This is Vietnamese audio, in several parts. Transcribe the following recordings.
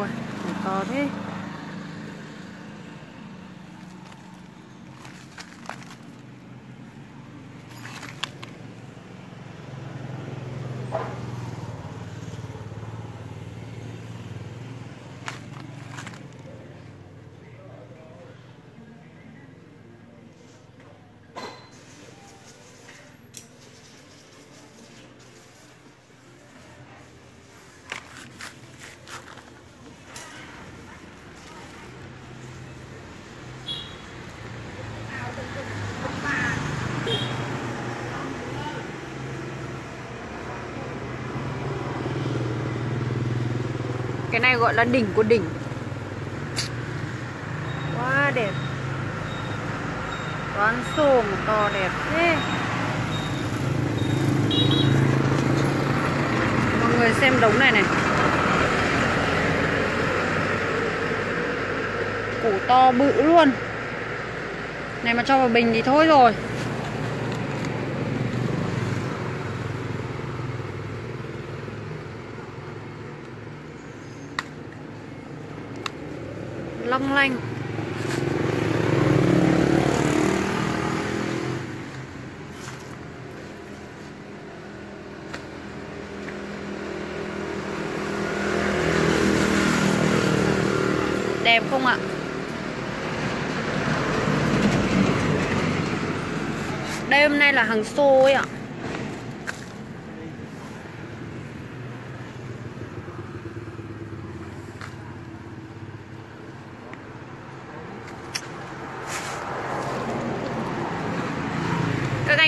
Ui, to thế. Cái này gọi là đỉnh của đỉnh. Quá đẹp. Con xồm to đẹp thế. Mọi người xem đống này này. Củ to bự luôn. Này mà cho vào bình thì thôi rồi. Long lanh. Đẹp không ạ? Đây hôm nay là hàng xô ấy ạ.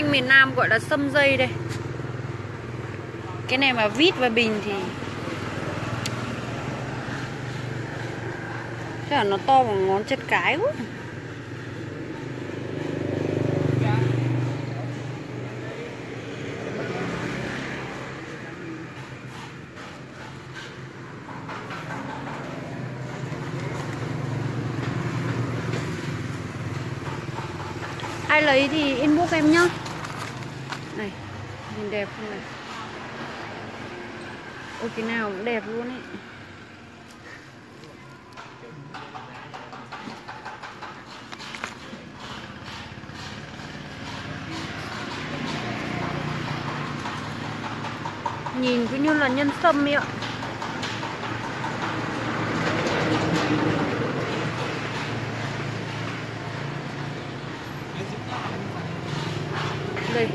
Anh miền Nam gọi là sâm dây đây. Cái này mà vít vào bình thì Chắc là nó to bằng ngón chân cái quá. Ai lấy thì inbox em nhá. Này, Nhìn đẹp không này? Ô cái nào cũng đẹp luôn ấy Nhìn cứ như là nhân sâm ấy ạ. Đây.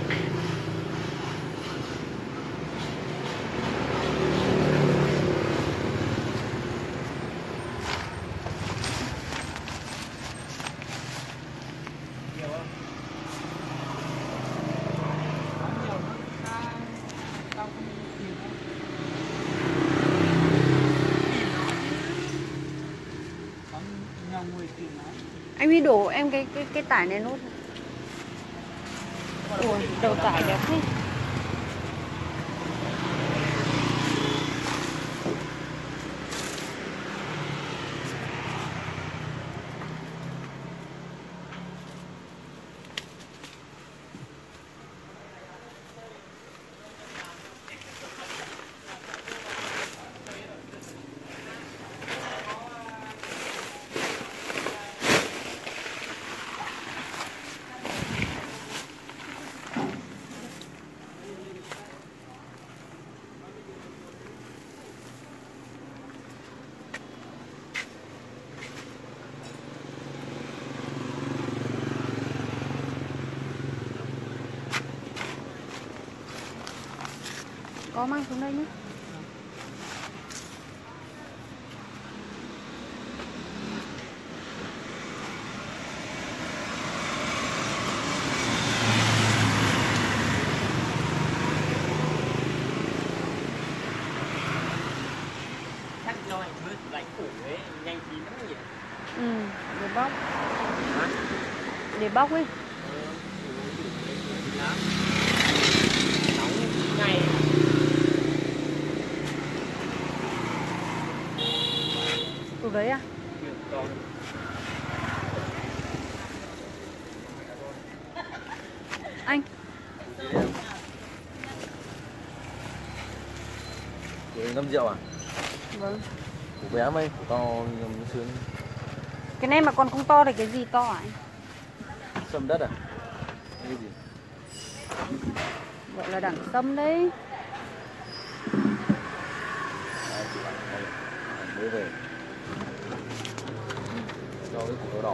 Anh đi đổ em cái cái cái tải này nốt. Ủa, đầu tải đẹp thế. Có mang xuống đây nhé? Ừ, để bóc? Để bóc ấy đấy à? Anh. Để ngâm rượu à? Vâng. Củ bé mấy? Củ to nó sướng Cái này mà còn không to thì cái gì to ạ? sâm đất à? Cái gì? Gọi là đẳng sâm đấy. À, mới về cho cái củ đỏ đỏ.